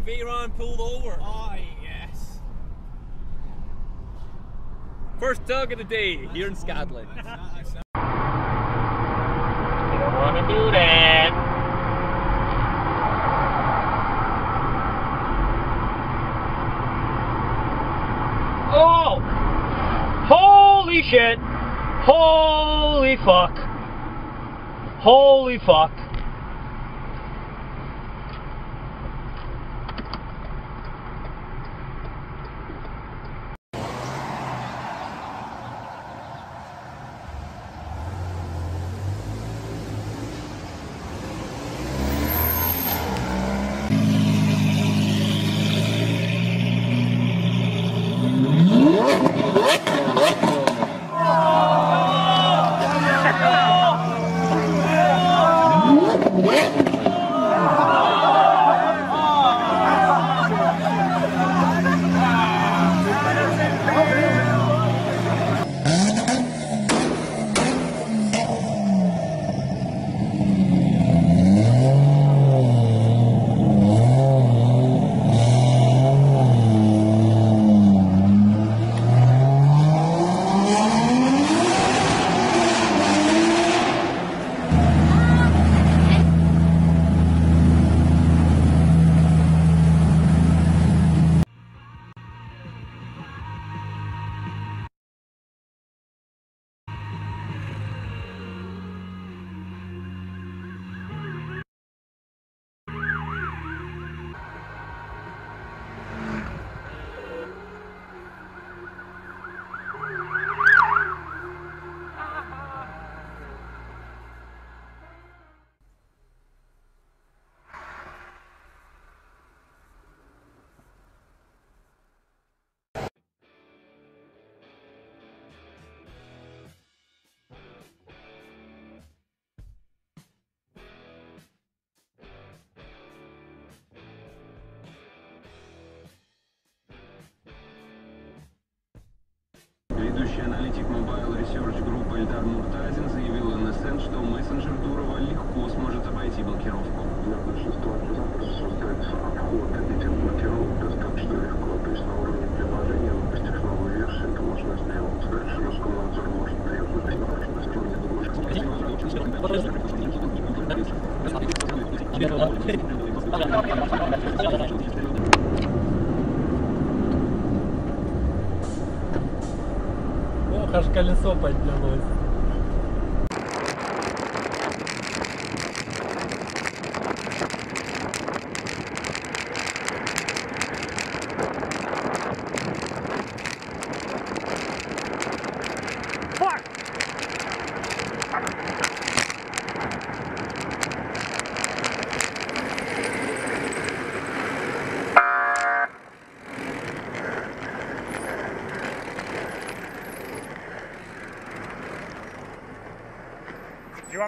Bugatti Veyron pulled over. Oh, yes. First tug of the day here in Scotland. That's not- that's not- You don't want to do that. Oh! Holy shit! Holy fuck! Holy fuck! Ведущий аналитик Mobile Research Group Эльдар Муртазин заявил НСН, что мессенджер Дурова легко сможет обойти блокировку. Для большинства запросов создать обход этих блокировок достаточно легко. То есть на уровне приложения, выпустив новую версию, это можно сделать. Дальше Роскомнадзор может требовать Ох, аж колесо поднялось.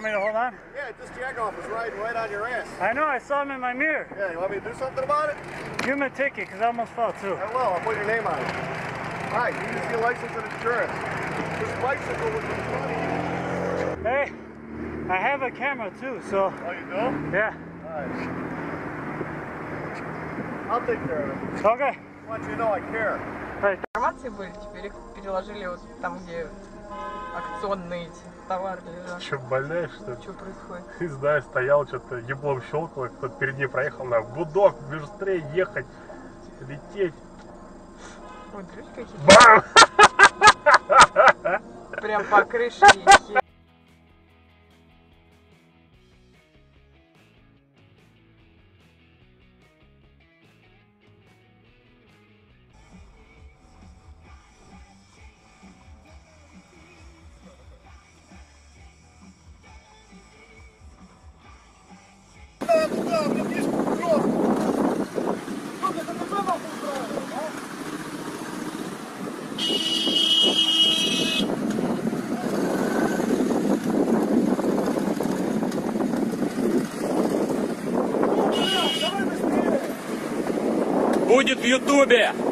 want me to hold on? Yeah, this Jagoff is riding right on your ass. I know, I saw him in my mirror. Yeah, you want me to do something about it? Give him a ticket, because I almost fell too. I will. I'll put your name on it. All right, you need to see a license and insurance. This bicycle was in front of you. Hey, I have a camera too, so Oh, you do? yeah. All right. I'll take care of it. Okay. I want you to know I care. информации были, теперь их переложили вот там, где акционные эти товары лежат. Че, больная что ли? Что происходит? Не знаю, стоял, что-то еблом щелкало, кто-то перед ней проехал, на гудок, быстрее ехать, лететь. Ой, смотрите, какие Бам! прям по крыше ехи. Будет в Ютубе!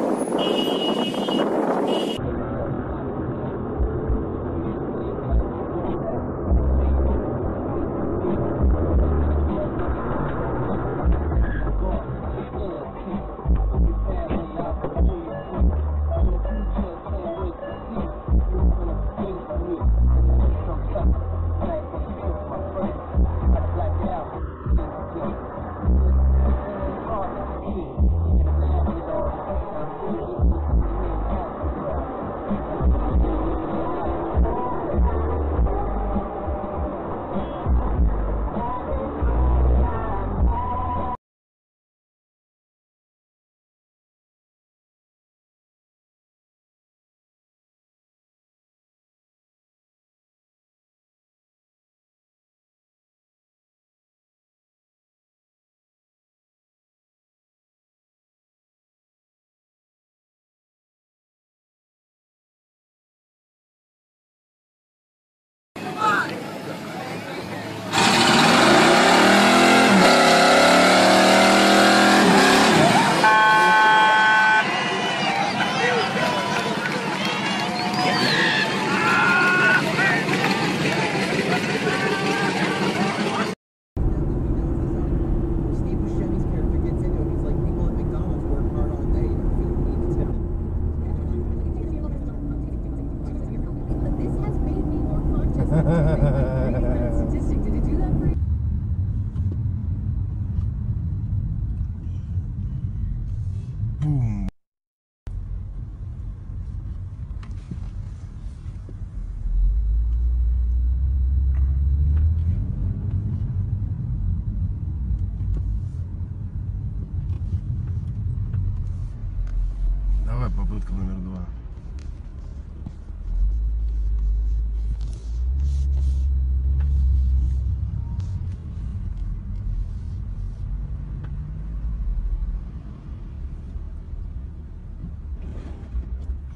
Попытка номер два.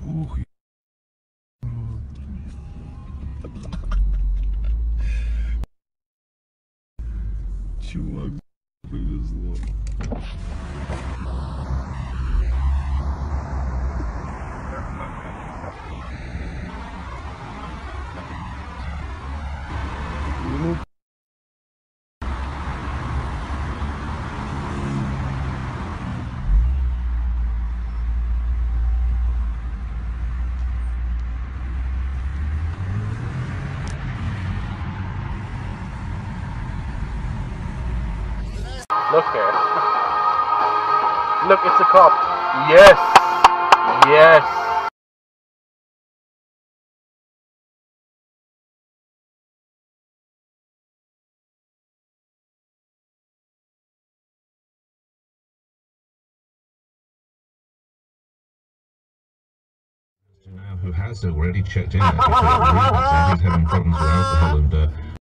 Ух, Look here. Look, it's a cop. Yes. Yes. who has already checked in he's having problems with alcohol and uh,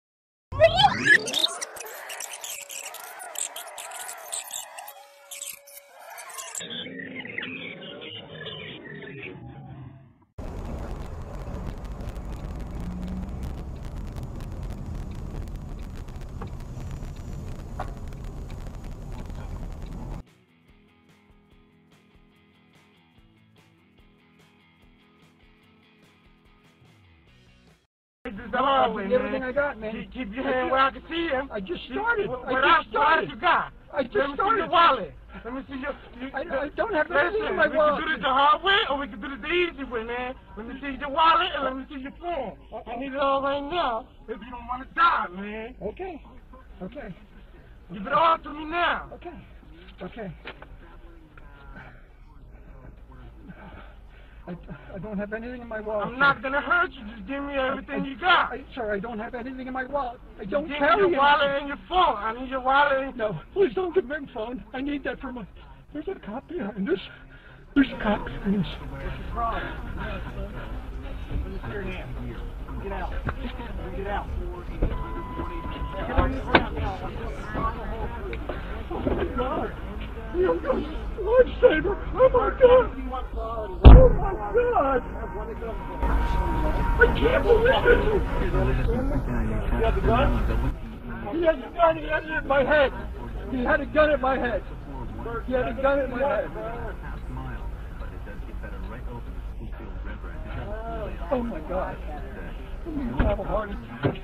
everything I got, man. Keep your hand where I can see him. I just started. What, I just else, what started. you got? I just Let me see started. your wallet. Let me see your. You, I, I don't have anything in my we wallet. can do this the hard way or we can do this the easy way, man. Let me see your wallet and let me see your phone. I need it all right now if you don't want to die, man. Okay. Okay. Give it all to me now. Okay. Okay. I, I don't have anything in my wallet. I'm not gonna hurt you. Just give me everything you got. I, sir, I don't have anything in my wallet. I don't give me your it. wallet and your phone. I need your wallet and No, please don't give me my phone. I need that for my. There's a cop behind us. There's a cop behind us. Get out. Get out. Get on the ground now. Oh my God. Lifesaver. Oh my God. Oh my God. I can't believe it. He had a gun. He had it in my head. He had a gun in my head. He had a gun in my head. Oh my God. I'm gonna have a heart attack.